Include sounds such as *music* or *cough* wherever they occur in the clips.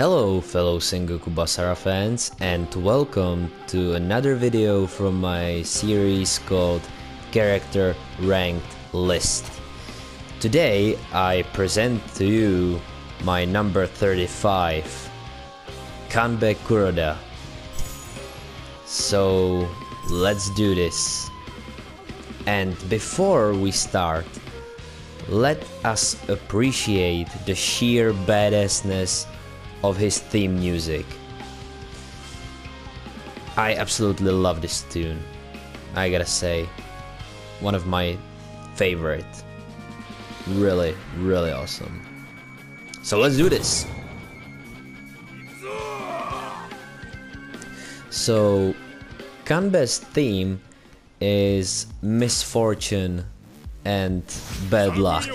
Hello fellow Sengoku Basara fans and welcome to another video from my series called Character Ranked List. Today I present to you my number 35, Kanbe Kuroda. So let's do this. And before we start, let us appreciate the sheer badassness of his theme music. I absolutely love this tune. I gotta say, one of my favorite. Really, really awesome. So let's do this. So, Kanbe's theme is misfortune and bad luck.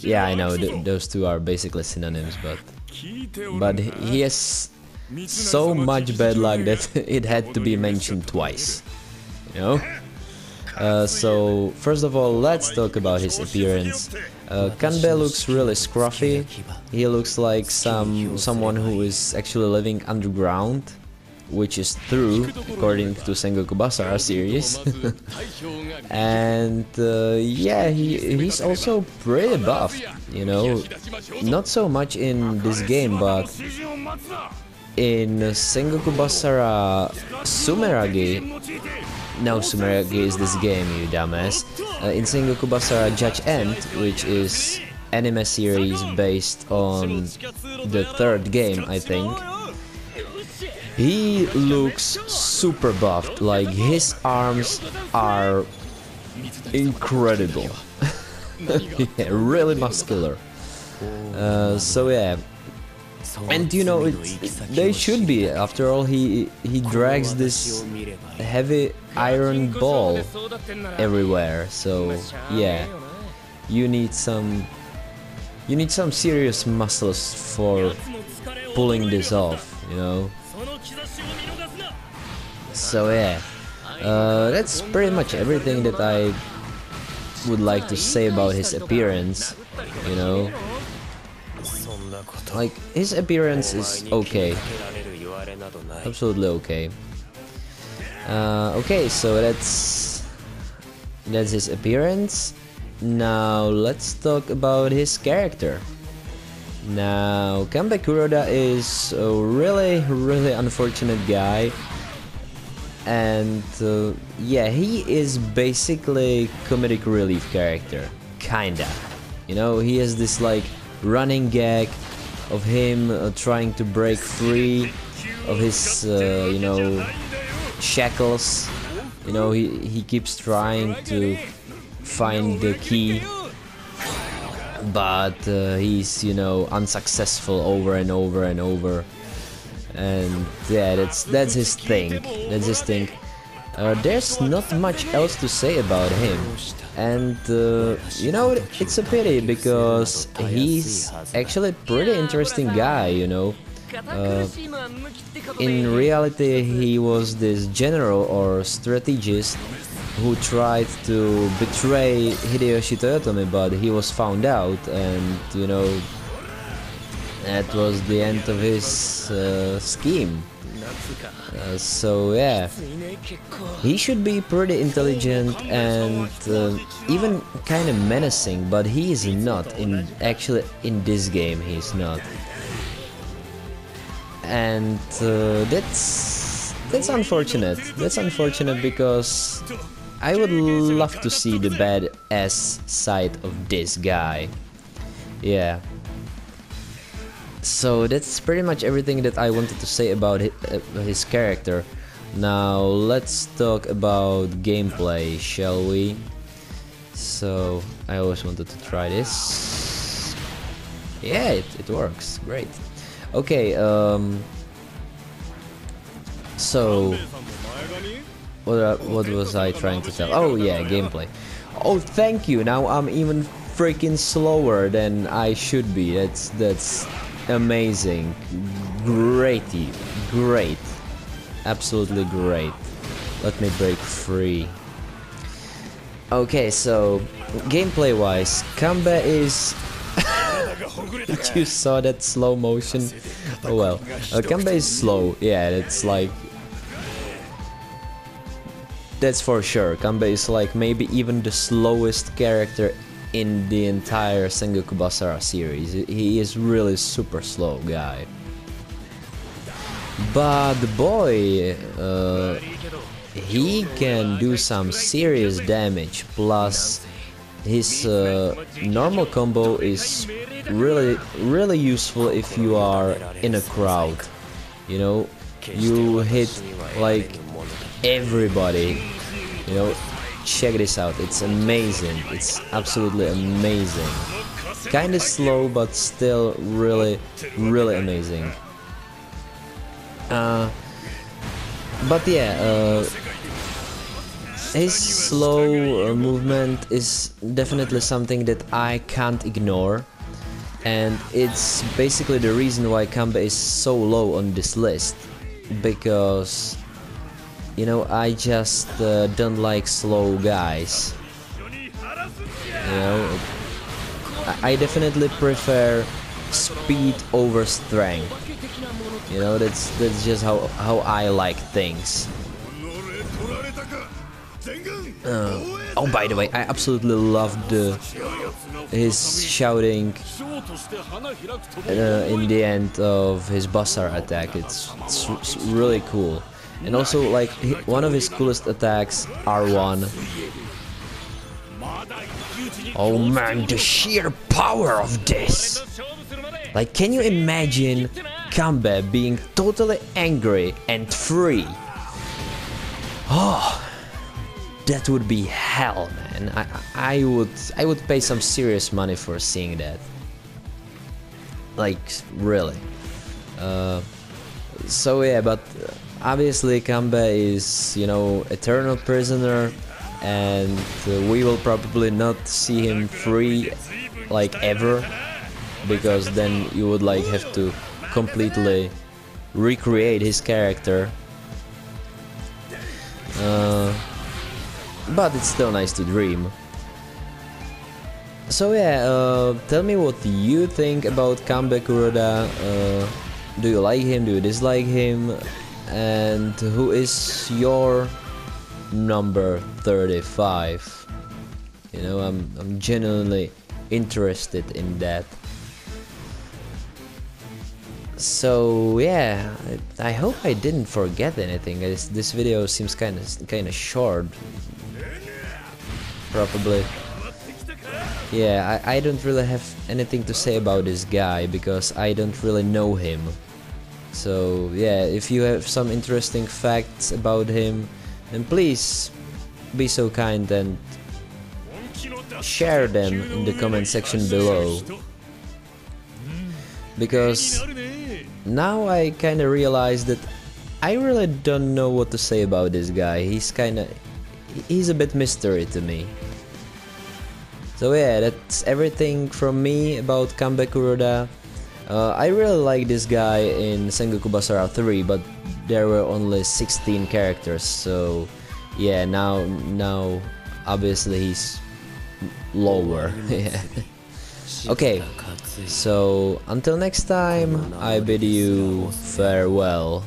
Yeah, I know th those two are basically synonyms, but but he has so much bad luck that *laughs* it had to be mentioned twice. You know. Uh, so first of all, let's talk about his appearance. Uh, Kanbe looks really scruffy. He looks like some someone who is actually living underground which is true according to Sengoku Basara series. *laughs* and uh, yeah, he he's also pretty buff, you know, not so much in this game, but in Sengoku Basara Sumeragi. No, Sumeragi is this game, you dumbass. Uh, in Sengoku Basara Judge End, which is anime series based on the third game, I think. He looks super buffed, like his arms are incredible. *laughs* yeah, really muscular. Uh, so yeah. And you know, they should be. After all, he he drags this heavy iron ball everywhere. So yeah, you need some you need some serious muscles for pulling this off. You know. So yeah, uh, that's pretty much everything that I would like to say about his appearance, you know. Like, his appearance is okay. Absolutely okay. Uh, okay, so that's that's his appearance. Now let's talk about his character. Now, Kanbe Kuroda is a really, really unfortunate guy. And uh, yeah, he is basically comedic relief character. Kinda. You know, he has this like running gag of him uh, trying to break free of his, uh, you know, shackles. You know, he, he keeps trying to find the key but uh, he's you know unsuccessful over and over and over and yeah that's that's his thing. That's his thing. Uh, there's not much else to say about him. And uh, you know it's a pity because he's actually a pretty interesting guy you know. Uh, in reality he was this general or strategist who tried to betray Hideyoshi Toyotomi, but he was found out, and you know that was the end of his uh, scheme. Uh, so yeah, he should be pretty intelligent and uh, even kind of menacing, but he is not. In actually, in this game, he's not, and uh, that's that's unfortunate. That's unfortunate because I would love to see the bad badass side of this guy. Yeah. So that's pretty much everything that I wanted to say about uh, his character. Now let's talk about gameplay, shall we? So I always wanted to try this. Yeah, it, it works. Great. Okay, um... So what, uh, what was I trying to tell? Oh yeah, gameplay. Oh, thank you. Now I'm even freaking slower than I should be. That's that's amazing. Great, great, absolutely great. Let me break free. Okay, so gameplay-wise, Kanbe is. *laughs* you saw that slow motion oh well. Uh, is slow, yeah, it's like... That's for sure, Kanbe is like maybe even the slowest character in the entire Sengoku Basara series. He is really super slow guy. But boy, uh, he can do some serious damage, plus his uh, normal combo is really really useful if you are in a crowd you know you hit like everybody you know check this out. It's amazing. It's absolutely amazing. Kind of slow but still really really amazing. Uh, but yeah uh, his slow uh, movement is definitely something that I can't ignore. And it's basically the reason why Kanbe is so low on this list. Because you know I just uh, don't like slow guys you know I, definitely prefer speed over strength you know that's that's just how how I like things uh, oh, by the way, I absolutely loved uh, his shouting uh, in the end of his Basara attack. It's, it's, it's, really cool. And also, like, one of his coolest attacks, R1. Oh man, the sheer power of this! Like, can you imagine Kanbe being totally angry and free? Oh, that would be hell, man. I, I would I would pay some serious money for seeing that. Like, really. Uh, so yeah, but obviously Kanbe is, you know, eternal prisoner and we will probably not see him free like ever because then you would like have to completely recreate his character uh, but it's still nice to dream. So yeah, uh, tell me what you think about Kanbe Kuroda. Uh, do you like him? Do you dislike him? And who is your number 35? You know, I'm, I'm genuinely interested in that. So yeah, I, I hope I didn't forget anything. This, this video seems kind of kind of short probably. Yeah, I, I don't really have anything to say about this guy because I don't really know him. So yeah, if you have some interesting facts about him, then please be so kind and share them in the comment section below. Because now I kinda realize that I really don't know what to say about this guy. He's kinda he's a bit mystery to me. So yeah, that's everything from me about Kanbe Kuroda. Uh, I really like this guy in Sengoku Basara 3, but there were only 16 characters, so yeah, now now obviously he's lower. *laughs* yeah. *laughs* okay, so until next time, I bid you farewell.